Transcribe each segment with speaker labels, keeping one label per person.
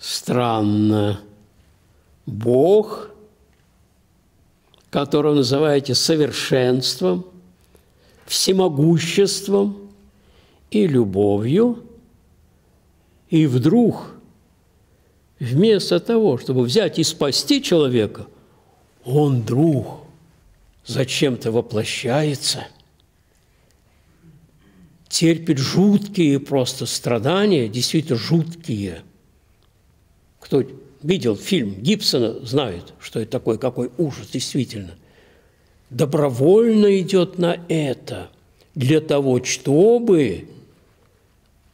Speaker 1: Странно. Бог, которого называете совершенством, всемогуществом и любовью, и вдруг вместо того, чтобы взять и спасти человека, он вдруг зачем-то воплощается, терпит жуткие просто страдания, действительно жуткие. Кто видел фильм Гибсона, знает, что это такое, какой ужас, действительно. Добровольно идет на это для того, чтобы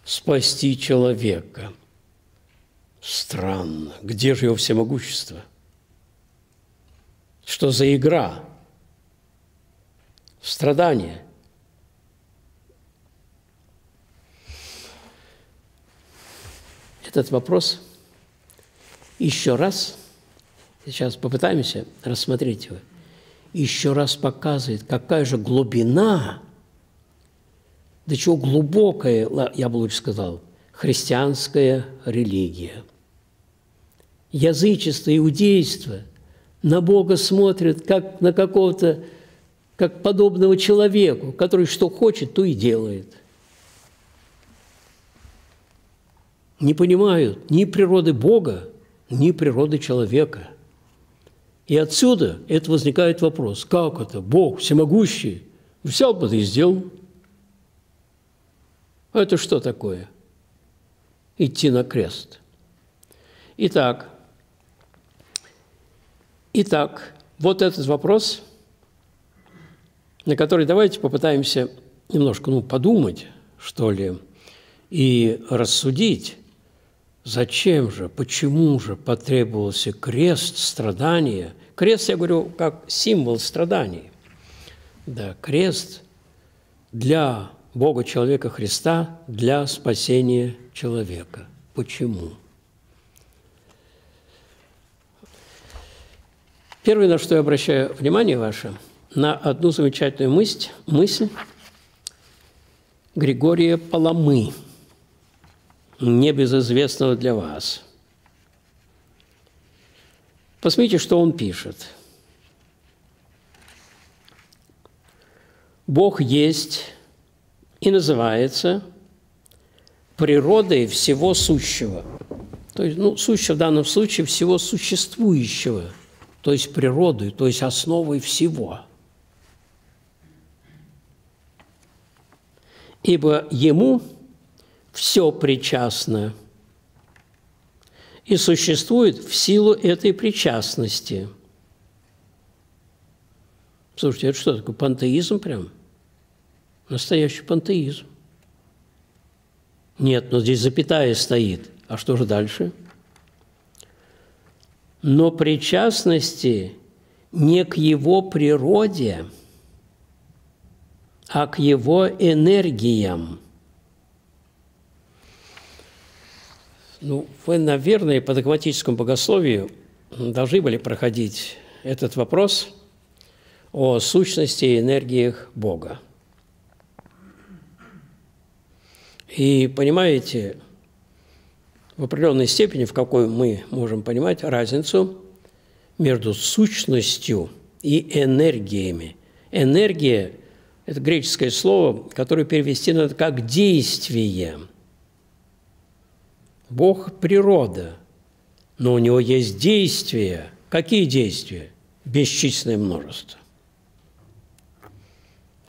Speaker 1: спасти человека. Странно. Где же его всемогущество? Что за игра? Страдание. Этот вопрос еще раз, сейчас попытаемся рассмотреть его, еще раз показывает, какая же глубина, до чего глубокая, я бы лучше сказал, христианская религия. Язычество, иудейство на Бога смотрят как на какого-то, как подобного человеку, который что хочет, то и делает. Не понимают ни природы Бога, ни природы человека. И отсюда это возникает вопрос, как это Бог всемогущий взял бы и сделал? Это что такое? Идти на крест. Итак, итак, вот этот вопрос, на который давайте попытаемся немножко ну, подумать, что ли, и рассудить, Зачем же, почему же потребовался крест, страдания? Крест, я говорю, как символ страданий. Да, крест для Бога, человека, Христа, для спасения человека. Почему? Первое, на что я обращаю внимание ваше, на одну замечательную мысль, мысль Григория Паламы – небезызвестного для вас. Посмотрите, что он пишет. Бог есть и называется природой всего сущего. То есть, ну, сущего в данном случае всего существующего, то есть природой, то есть основой всего. Ибо Ему – все причастно и существует в силу этой причастности. Слушайте, это что такое? Пантеизм прям? Настоящий пантеизм. Нет, но здесь запятая стоит. А что же дальше? Но причастности не к его природе, а к его энергиям – Ну, вы, наверное, по догматическому богословию должны были проходить этот вопрос о сущности и энергиях Бога. И понимаете, в определенной степени, в какой мы можем понимать разницу между сущностью и энергиями. Энергия – это греческое слово, которое перевести надо как «действие». Бог – природа, но у него есть действия. Какие действия? Бесчисленное множество.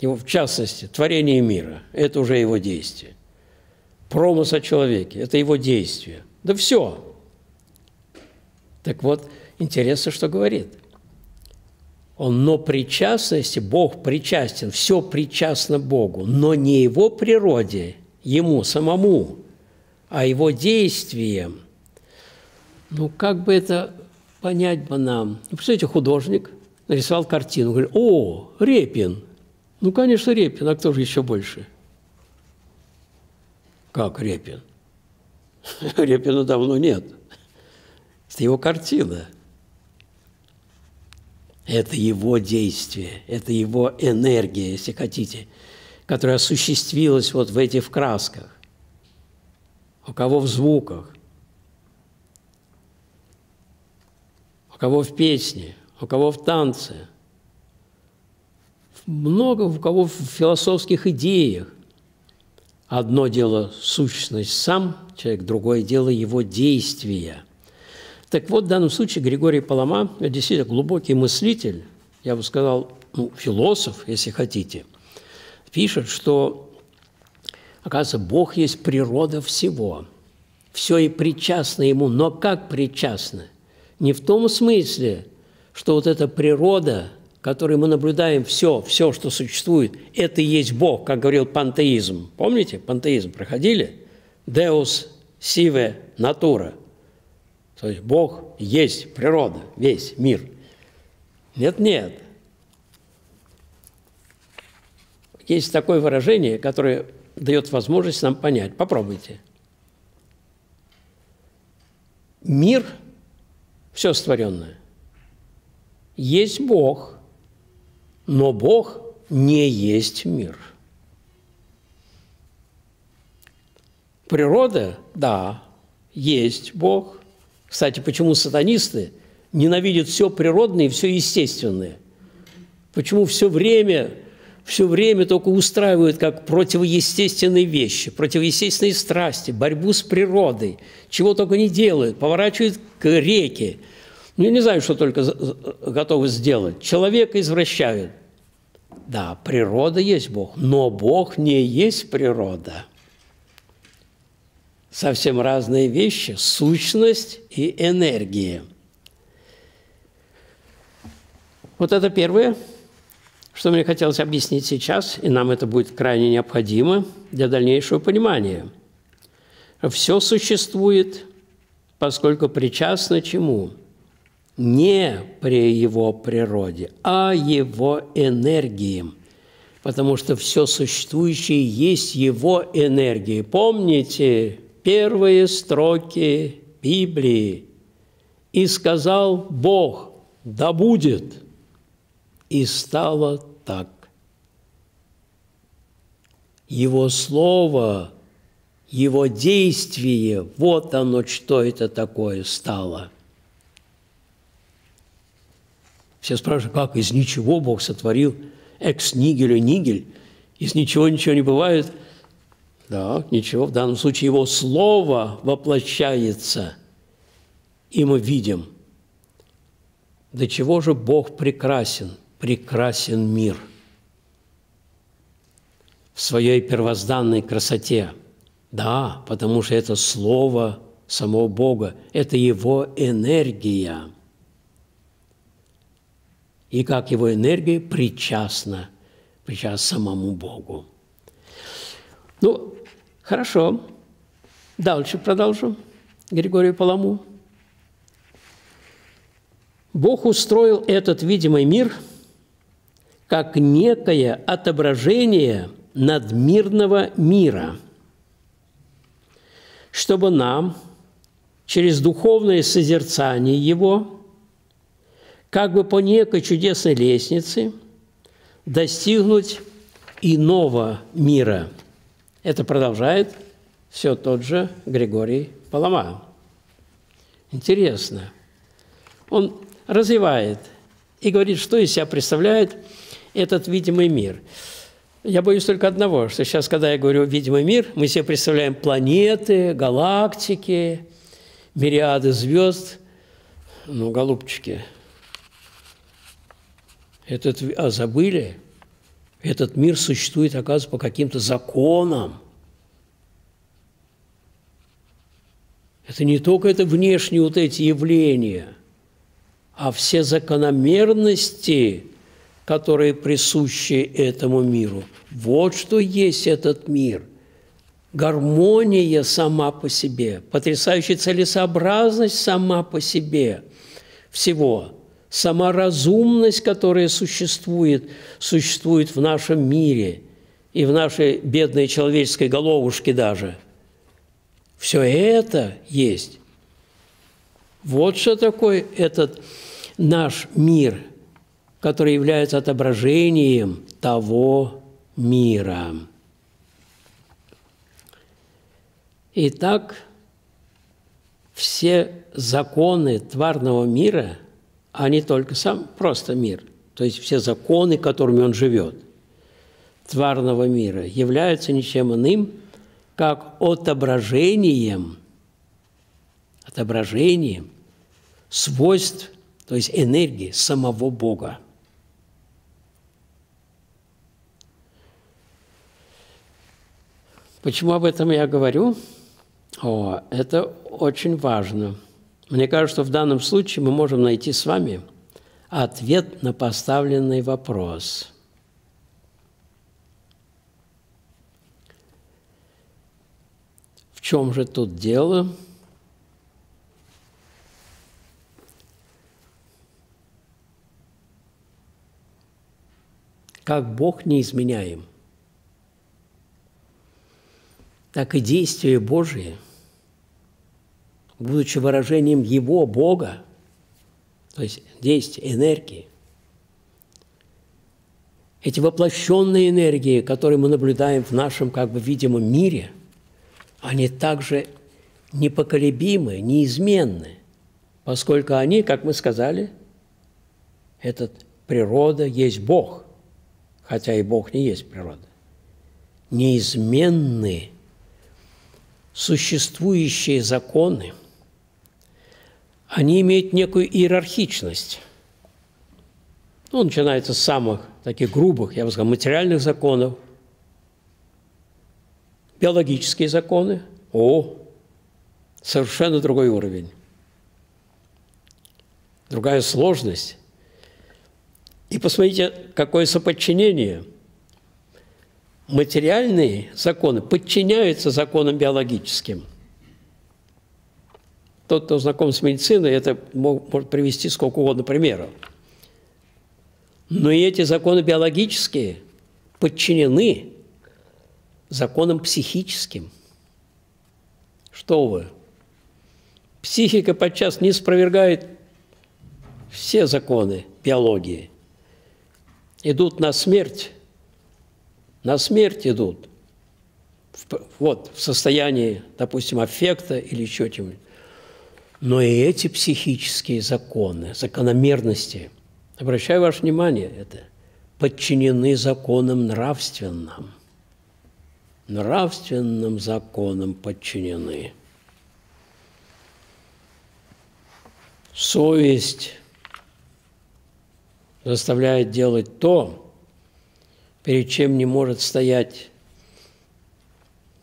Speaker 1: Его, в частности, творение мира – это уже его действие. Промыс о человеке – это его действие. Да все. Так вот, интересно, что говорит. Он, но причастности, Бог причастен, все причастно Богу, но не его природе, ему самому – а его действием. Ну, как бы это понять бы нам? Ну, представляете, художник нарисовал картину, говорит, о, Репин. Ну, конечно, Репин, а кто же еще больше? Как Репин? Репина давно нет. Это его картина. Это его действие, это его энергия, если хотите, которая осуществилась вот в этих красках у кого в звуках. у кого в песне, у кого в танце, много у кого в философских идеях. Одно дело – сущность сам человек, другое дело – его действия. Так вот, в данном случае Григорий Палама – действительно глубокий мыслитель, я бы сказал, ну, философ, если хотите, пишет, что, оказывается, Бог есть природа всего. Все и причастно Ему, но как причастно? Не в том смысле, что вот эта природа, которой мы наблюдаем все, все, что существует, это и есть Бог, как говорил пантеизм. Помните, пантеизм проходили? Deus sive natura. То есть Бог есть природа, весь мир. Нет, нет. Есть такое выражение, которое дает возможность нам понять. Попробуйте. Мир, все створенное, есть Бог – но Бог не есть мир. Природа, да, есть Бог. Кстати, почему сатанисты ненавидят все природное и все естественное? Почему все время, все время только устраивают как противоестественные вещи, противоестественные страсти, борьбу с природой, чего только не делают, поворачивают к реке, ну, я не знаю, что только готовы сделать. Человека извращают. Да, природа есть Бог, но Бог не есть природа. Совсем разные вещи – сущность и энергия. Вот это первое, что мне хотелось объяснить сейчас, и нам это будет крайне необходимо для дальнейшего понимания. Все существует, поскольку причастно чему – не при его природе, а его энергии, потому что все существующее есть его энергии. Помните первые строки Библии? «И сказал Бог, да будет, и стало так». Его Слово, Его действие, вот оно, что это такое стало – Все спрашивают, как из ничего Бог сотворил экс нигеля нигель, из ничего ничего не бывает. Да, ничего, в данном случае его слово воплощается, и мы видим, до чего же Бог прекрасен, прекрасен мир в своей первозданной красоте. Да, потому что это слово самого Бога, это его энергия – и как его энергия причастна, причастна самому Богу. Ну, хорошо. Дальше продолжу. Григорию Паламу. Бог устроил этот видимый мир как некое отображение надмирного мира, чтобы нам через духовное созерцание его – как бы по некой чудесной лестнице достигнуть иного мира. Это продолжает все тот же Григорий Палама. Интересно. Он развивает и говорит, что из себя представляет этот видимый мир. Я боюсь только одного, что сейчас, когда я говорю «видимый мир», мы себе представляем планеты, галактики, мириады звезд. Ну, голубчики – этот, а забыли? Этот мир существует, оказывается, по каким-то законам. Это не только это внешние вот эти явления, а все закономерности, которые присущи этому миру. Вот что есть этот мир. Гармония сама по себе, потрясающая целесообразность сама по себе всего – сама разумность, которая существует, существует в нашем мире и в нашей бедной человеческой головушке даже. Все это есть. Вот что такое этот наш мир, который является отображением того мира. Итак, все законы тварного мира – а не только сам просто мир, то есть все законы, которыми он живет, тварного мира, являются ничем иным, как отображением, отображением свойств, то есть энергии самого Бога. Почему об этом я говорю? О, это очень важно. Мне кажется, что в данном случае мы можем найти с вами ответ на поставленный вопрос. В чем же тут дело? Как Бог не изменяем – так и действия Божие, будучи выражением Его, Бога, то есть действия, энергии, эти воплощенные энергии, которые мы наблюдаем в нашем как бы видимом мире, они также непоколебимы, неизменны, поскольку они, как мы сказали, этот природа есть Бог, хотя и Бог не есть природа, неизменны существующие законы, они имеют некую иерархичность. Ну, начинается с самых таких грубых, я бы сказал, материальных законов, биологические законы. О, совершенно другой уровень. Другая сложность. И посмотрите, какое соподчинение – материальные законы подчиняются законам биологическим. Тот, кто знаком с медициной, это может привести сколько угодно примеров. Но и эти законы биологические подчинены законам психическим. Что вы? Психика подчас не спровергает все законы биологии. Идут на смерть на смерть идут, вот, в состоянии, допустим, аффекта или еще чего-нибудь. Но и эти психические законы, закономерности, обращаю ваше внимание, это подчинены законам нравственным. Нравственным законам подчинены. Совесть заставляет делать то, перед чем не может стоять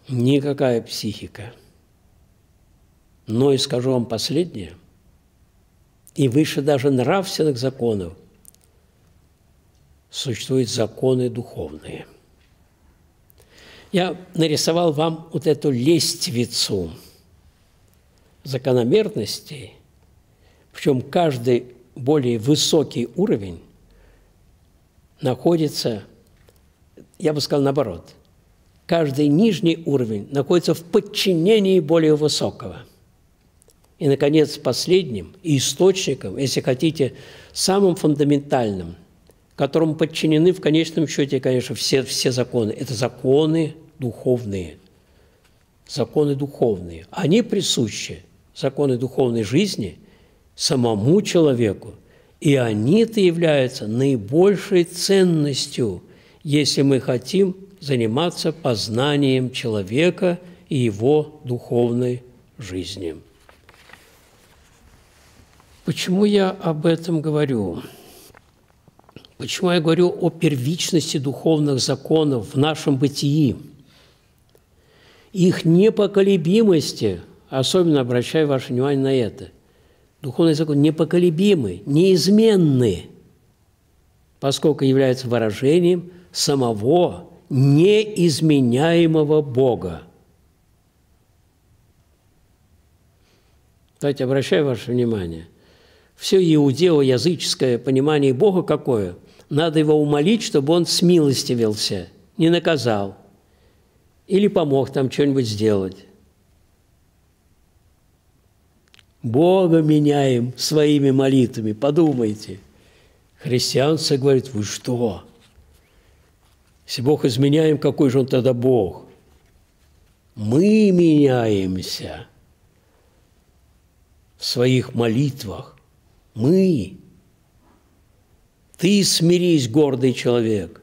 Speaker 1: никакая психика. Но и скажу вам последнее, и выше даже нравственных законов существуют законы духовные. Я нарисовал вам вот эту лестницу закономерностей, причем каждый более высокий уровень находится я бы сказал наоборот. Каждый нижний уровень находится в подчинении более высокого. И, наконец, последним и источником, если хотите, самым фундаментальным, которому подчинены в конечном счете, конечно, все, все законы, это законы духовные. Законы духовные. Они присущи, законы духовной жизни, самому человеку. И они-то являются наибольшей ценностью – если мы хотим заниматься познанием человека и его духовной жизни. Почему я об этом говорю? Почему я говорю о первичности духовных законов в нашем бытии? Их непоколебимости, особенно обращаю ваше внимание на это. Духовные законы непоколебимы, неизменны, поскольку являются выражением – самого неизменяемого Бога. Давайте обращаю ваше внимание. Все иудео-языческое понимание Бога какое? Надо его умолить, чтобы он смилостивился, не наказал или помог там что-нибудь сделать. Бога меняем своими молитвами, подумайте. Христианцы говорят, вы что? Если Бог изменяем, какой же Он тогда Бог? Мы меняемся в своих молитвах. Мы Ты смирись, гордый человек,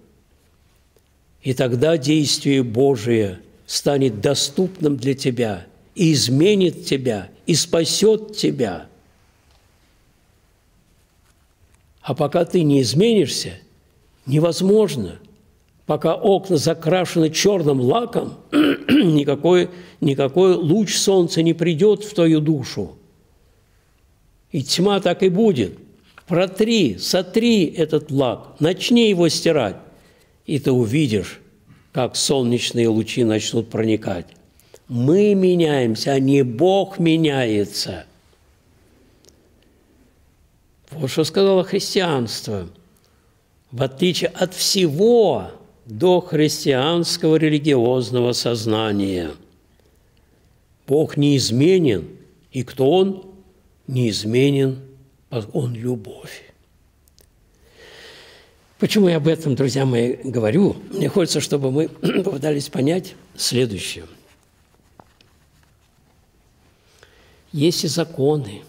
Speaker 1: и тогда действие Божие станет доступным для тебя и изменит тебя, и спасет тебя. А пока ты не изменишься, невозможно. Пока окна закрашены черным лаком, никакой, никакой луч солнца не придет в твою душу. И тьма так и будет. Протри, сотри этот лак, начни его стирать, и ты увидишь, как солнечные лучи начнут проникать. Мы меняемся, а не Бог меняется. Вот что сказало христианство. В отличие от всего до христианского религиозного сознания. Бог неизменен, и кто Он? Неизменен, Он – любовь. Почему я об этом, друзья мои, говорю? Мне хочется, чтобы мы попытались понять следующее. Есть законы,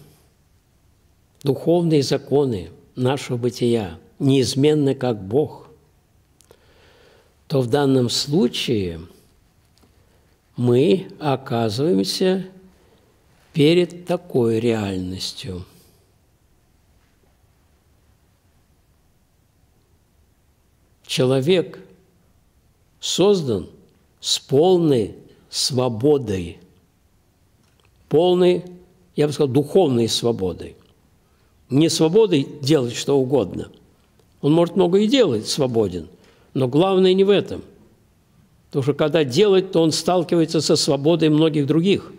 Speaker 1: духовные законы нашего бытия, неизменны как Бог, то в данном случае мы оказываемся перед такой реальностью – Человек создан с полной свободой, полной, я бы сказал, духовной свободой. Не свободой делать что угодно. Он может много и делать свободен, но главное не в этом. Потому что когда делает, то он сталкивается со свободой многих других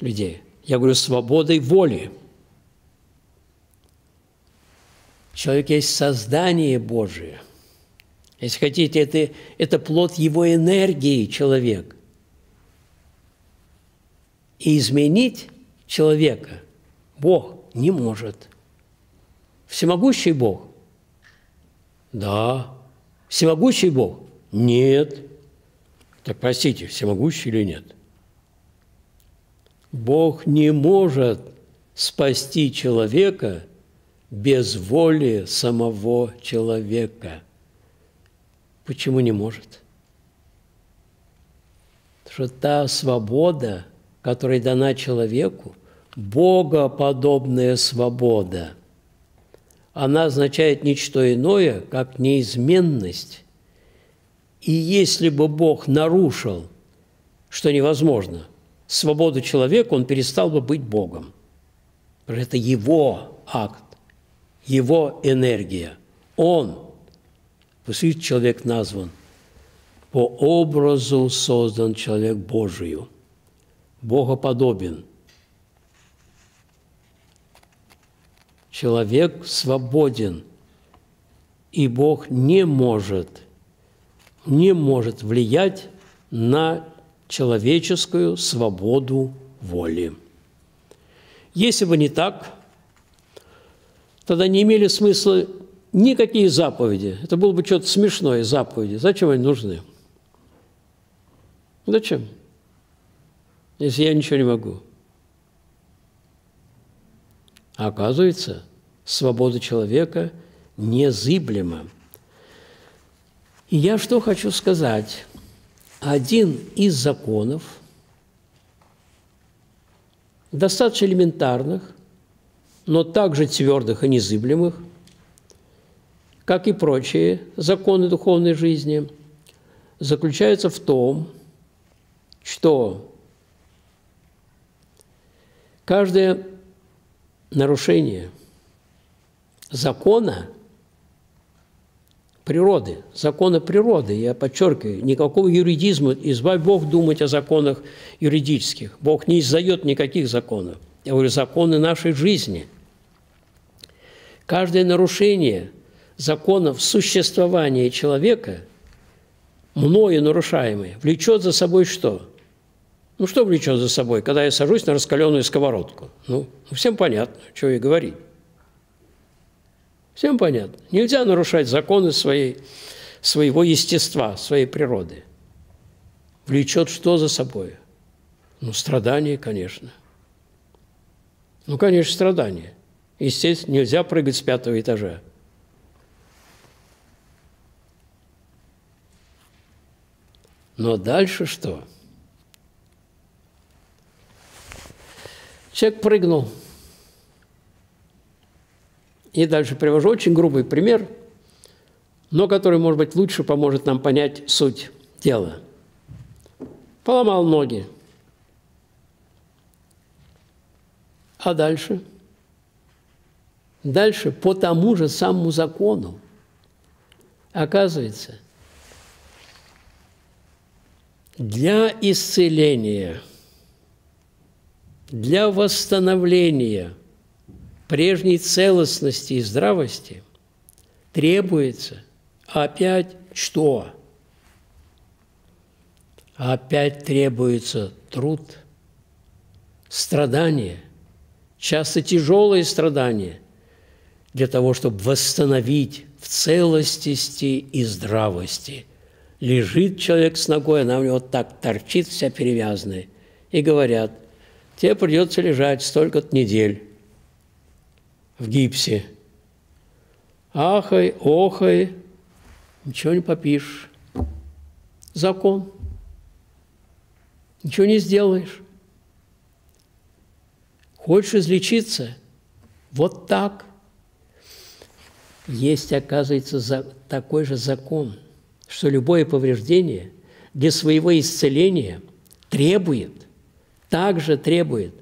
Speaker 1: людей. Я говорю, свободой воли – Человек есть создание Божие. Если хотите, это, это плод его энергии человек. И изменить человека Бог не может. Всемогущий Бог? Да. Всемогущий Бог? Нет. Так простите, всемогущий или нет? Бог не может спасти человека – без воли самого человека. Почему не может? Потому что та свобода, которая дана человеку, богоподобная свобода, она означает ничто иное, как неизменность. И если бы Бог нарушил, что невозможно, свободу человека, он перестал бы быть Богом. Это его акт его энергия. Он, пусть человек назван, по образу создан человек Божию, богоподобен. Человек свободен, и Бог не может, не может влиять на человеческую свободу воли. Если бы не так, тогда не имели смысла никакие заповеди. Это было бы что-то смешное, заповеди. Зачем они нужны? Зачем? Если я ничего не могу. А оказывается, свобода человека незыблема. И я что хочу сказать? Один из законов, достаточно элементарных, но также твердых и незыблемых, как и прочие законы духовной жизни, заключается в том, что каждое нарушение закона природы, закона природы, я подчеркиваю, никакого юридизма, избавь Бог думать о законах юридических. Бог не издает никаких законов. Я говорю, законы нашей жизни – Каждое нарушение законов существования человека, мною нарушаемое, влечет за собой что? Ну, что влечет за собой, когда я сажусь на раскаленную сковородку? Ну, всем понятно, что и говорить. Всем понятно. Нельзя нарушать законы своей, своего естества, своей природы. Влечет что за собой? Ну, страдания, конечно. Ну, конечно, страдания. Естественно, нельзя прыгать с пятого этажа. Но дальше что? Человек прыгнул. И дальше привожу очень грубый пример, но который, может быть, лучше поможет нам понять суть дела. Поломал ноги. А дальше? Дальше по тому же самому закону. Оказывается, для исцеления, для восстановления прежней целостности и здравости требуется опять что? Опять требуется труд, страдания, часто тяжелые страдания, для того, чтобы восстановить в целостности и здравости. Лежит человек с ногой, она у него так торчит, вся перевязанная, и говорят, тебе придется лежать столько-то недель в гипсе. Ахай, охай, ничего не попишешь. Закон. Ничего не сделаешь. Хочешь излечиться? Вот так. Есть, оказывается, за, такой же закон, что любое повреждение для своего исцеления требует, также требует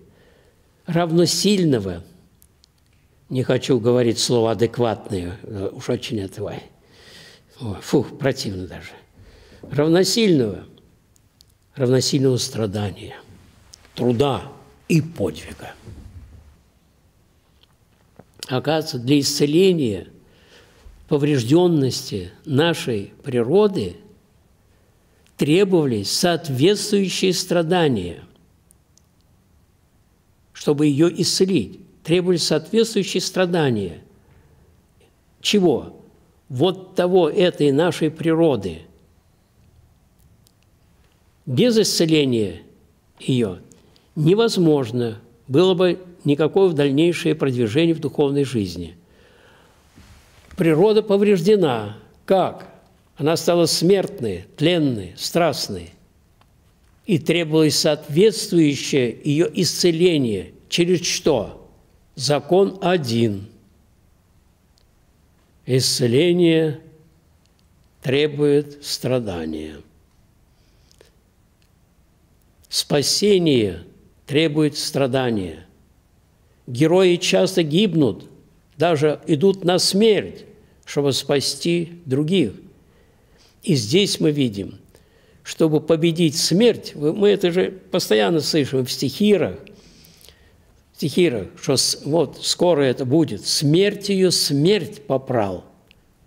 Speaker 1: равносильного, не хочу говорить слово адекватное, уж очень этого, фу, противно даже, равносильного, равносильного страдания, труда и подвига. Оказывается, для исцеления поврежденности нашей природы требовались соответствующие страдания, чтобы ее исцелить. Требовались соответствующие страдания. Чего? Вот того, этой нашей природы. Без исцеления ее невозможно было бы никакое дальнейшее продвижение в духовной жизни. Природа повреждена. Как? Она стала смертной, тленной, страстной. И требовалось соответствующее ее исцеление. Через что? Закон один. Исцеление требует страдания. Спасение требует страдания. Герои часто гибнут, даже идут на смерть, чтобы спасти других. И здесь мы видим, чтобы победить смерть, мы это же постоянно слышим в стихирах, стихирах, что вот скоро это будет, смертью смерть попрал.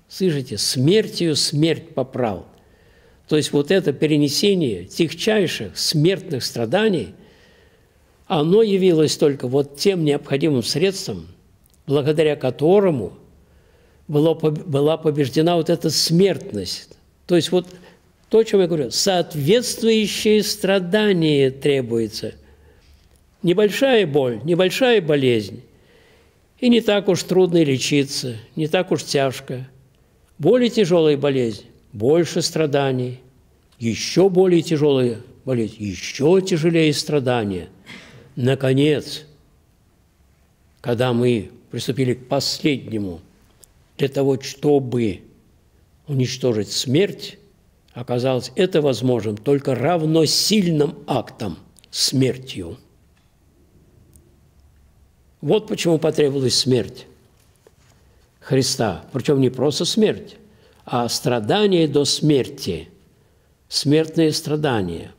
Speaker 1: Слышите, смертью смерть попрал. То есть вот это перенесение тихчайших смертных страданий – оно явилось только вот тем необходимым средством, благодаря которому была побеждена вот эта смертность. То есть вот то, о чем я говорю, соответствующее страдание требуется. Небольшая боль, небольшая болезнь. И не так уж трудно лечиться, не так уж тяжко. Более тяжелая болезнь, больше страданий. Еще более тяжелая болезнь, еще тяжелее страдания – Наконец, когда мы приступили к последнему, для того, чтобы уничтожить смерть, оказалось это возможным только равносильным актом – смертью. Вот почему потребовалась смерть Христа. Причем не просто смерть, а страдание до смерти, смертные страдания.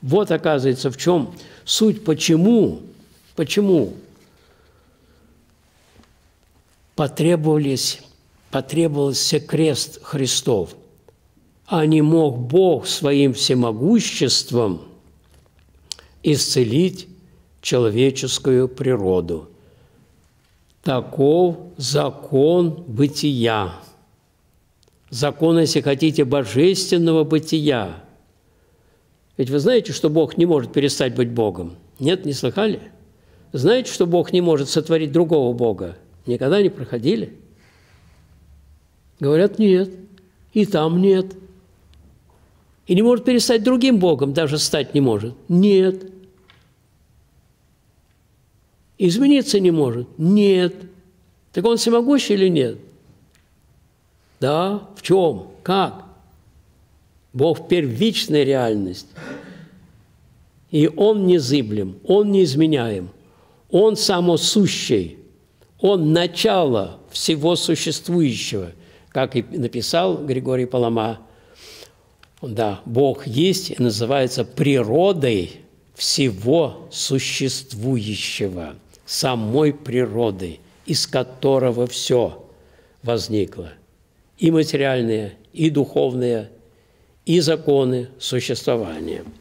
Speaker 1: Вот, оказывается, в чем Суть почему, почему потребовались, потребовался крест Христов, а не мог Бог своим всемогуществом исцелить человеческую природу. Таков закон бытия. Закон, если хотите, божественного бытия – ведь вы знаете, что Бог не может перестать быть Богом? Нет, не слыхали? знаете, что Бог не может сотворить другого Бога? Никогда не проходили? Говорят, нет. И там нет. И не может перестать другим Богом, даже стать не может. Нет. Измениться не может? Нет. Так он всемогущий или нет? Да. В чем? Как? Бог – первичная реальность. И Он незыблем, Он неизменяем, Он самосущий, Он – начало всего существующего, как и написал Григорий Палама. Да, Бог есть и называется природой всего существующего, самой природой, из которого все возникло, и материальное, и духовное, и законы существования –